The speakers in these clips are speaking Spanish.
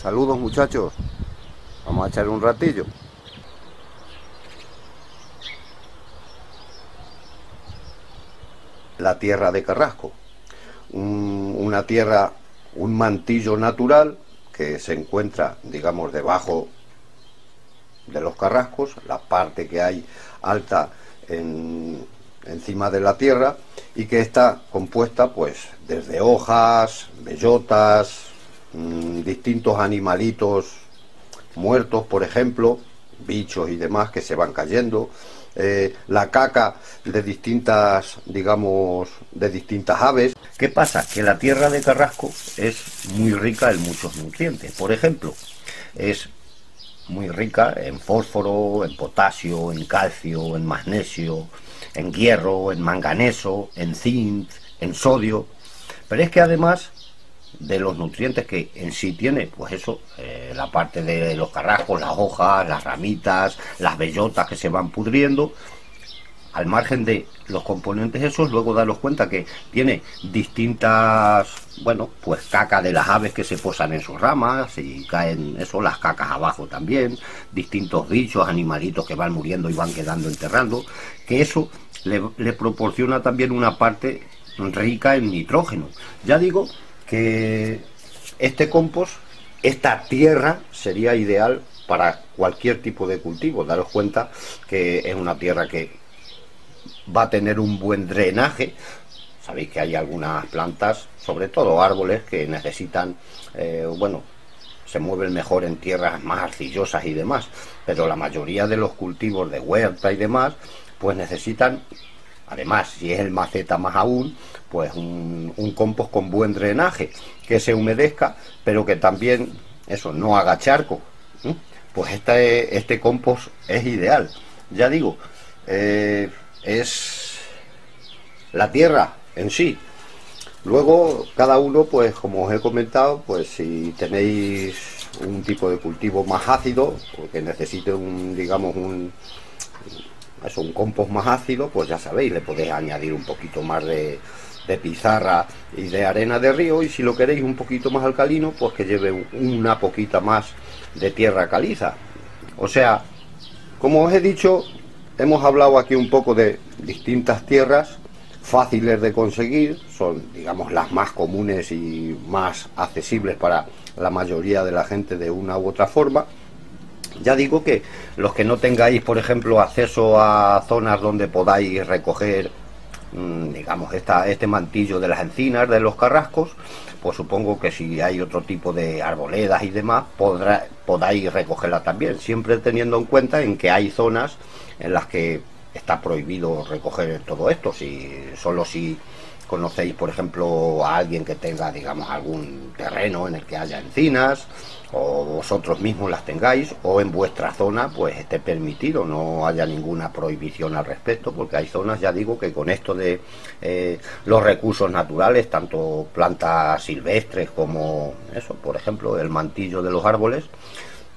Saludos muchachos. Vamos a echar un ratillo. La tierra de Carrasco. una tierra, un mantillo natural que se encuentra, digamos, debajo de los carrascos, la parte que hay alta encima de la tierra y que está compuesta pues desde hojas, bellotas, mm, distintos animalitos muertos, por ejemplo, bichos y demás que se van cayendo, eh, la caca de distintas, digamos, de distintas aves. ¿Qué pasa? Que la tierra de Carrasco es muy rica en muchos nutrientes. Por ejemplo, es muy rica en fósforo, en potasio, en calcio, en magnesio, en hierro, en manganeso, en zinc, en sodio. Pero es que además de los nutrientes que en sí tiene, pues eso, eh, la parte de los carrascos, las hojas, las ramitas, las bellotas que se van pudriendo, al margen de los componentes esos, luego daros cuenta que tiene distintas, bueno, pues caca de las aves que se posan en sus ramas y caen eso, las cacas abajo también, distintos bichos, animalitos que van muriendo y van quedando enterrando, que eso le, le proporciona también una parte rica en nitrógeno. Ya digo que este compost, esta tierra sería ideal para cualquier tipo de cultivo. Daros cuenta que es una tierra que va a tener un buen drenaje. Sabéis que hay algunas plantas, sobre todo árboles, que necesitan, eh, bueno, se mueven mejor en tierras más arcillosas y demás, pero la mayoría de los cultivos de huerta y demás, pues necesitan Además, si es el maceta más aún, pues un, compost con buen drenaje, que se humedezca, pero que también, eso, no haga charco. Pues este, este compost es ideal. Ya digo, eh, es la tierra en sí. Luego, cada uno, pues como os he comentado, pues si tenéis un tipo de cultivo más ácido, porque necesite un, digamos, un, es un compost más ácido, pues ya sabéis, le podéis añadir un poquito más de, pizarra y de arena de río y si lo queréis un poquito más alcalino, pues que lleve una poquita más de tierra caliza. O sea, como os he dicho, hemos hablado aquí un poco de distintas tierras fáciles de conseguir, son digamos las más comunes y más accesibles para la mayoría de la gente de una u otra forma ya digo que los que no tengáis, por ejemplo, acceso a zonas donde podáis recoger, mm, digamos, esta, este mantillo de las encinas, de los carrascos, pues supongo que si hay otro tipo de arboledas y demás, podrá, podáis recogerla también, siempre teniendo en cuenta en que hay zonas en las que está prohibido recoger todo esto, si solo si conocéis, por ejemplo, a alguien que tenga, digamos, algún terreno en el que haya encinas, o vosotros mismos las tengáis, o en vuestra zona, pues esté permitido, no haya ninguna prohibición al respecto, porque hay zonas, ya digo, que con esto de eh, los recursos naturales, tanto plantas silvestres como eso, por ejemplo, el mantillo de los árboles,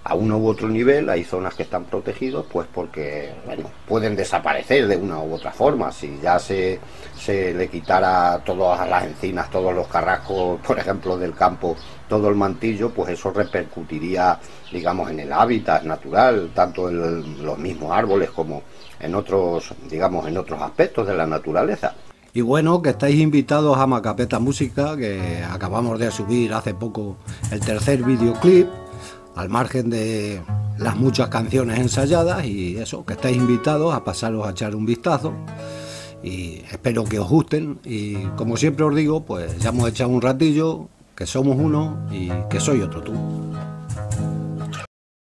a uno u otro nivel hay zonas que están protegidos pues porque bueno, pueden desaparecer de una u otra forma. Si ya se, se le quitara todas las encinas todos los carrascos por ejemplo del campo todo el mantillo pues eso repercutiría digamos en el hábitat natural tanto en los mismos árboles como en otros digamos en otros aspectos de la naturaleza. Y bueno, que estáis invitados a Macapeta Música, que acabamos de subir hace poco el tercer videoclip al margen de las muchas canciones ensayadas y eso, que estáis invitados a pasaros a echar un vistazo y espero que os gusten y como siempre os digo, pues ya hemos echado un ratillo, que somos uno y que soy otro tú.